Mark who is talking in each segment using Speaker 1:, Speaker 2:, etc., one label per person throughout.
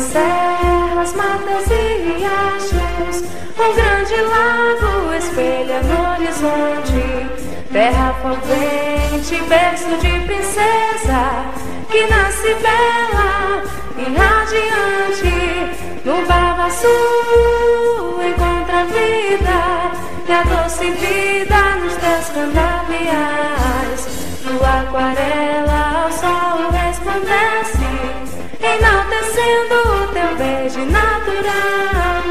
Speaker 1: serras, matas e riachos. Um grande lago espelha no horizonte, terra potente, berço de princesa que nasce bela e radiante. No babaçu encontra a vida e a doce vida nos teus canaviais. No aquarela o sol resplandece em nós natural.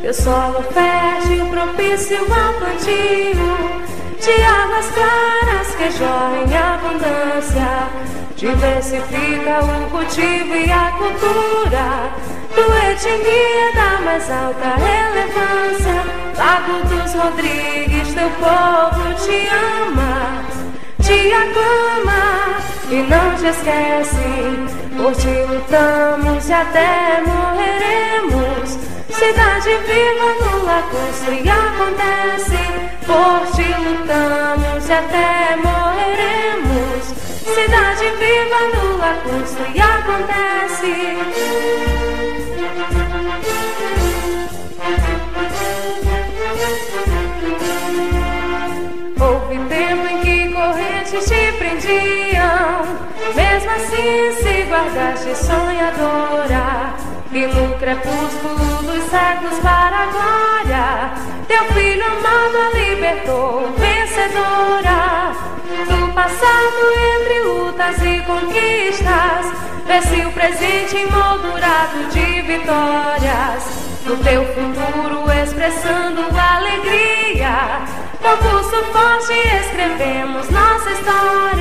Speaker 1: Teu solo fértil, propício ao plantio de águas claras que jorram em abundância. Diversifica o cultivo e a cultura, tua etnia da mais alta relevância. Lago dos Rodrigues, teu povo te ama, te aclama e não te esquece. Por ti lutamos e até morreremos. Cidade viva no lacustre acontece. Por ti lutamos e até morreremos. Cidade viva no lacustre acontece. Houve tempo em que correntes te prendiam, assim se guardaste sonhadora. E no crepúsculo dos séculos para a glória, teu filho amado a libertou, vencedora. Do passado entre lutas e conquistas, vê-se o presente emoldurado de vitórias. No teu futuro expressando alegria, com pulso forte escrevemos nossa história.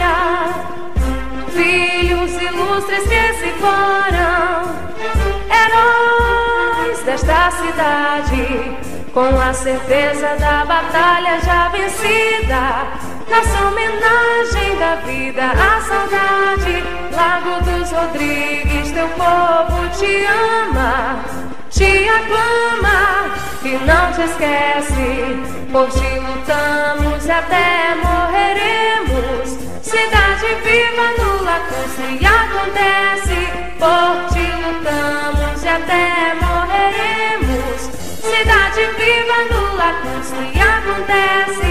Speaker 1: Desta cidade, com a certeza da batalha já vencida, nossa homenagem da vida à saudade. Lago dos Rodrigues, teu povo te ama, te aclama e não te esquece. Por ti lutamos e até morreremos. Cidade viva no lacustre e acontece. Por ti lutamos e até morreremos. Cidade viva no lacustre e acontece.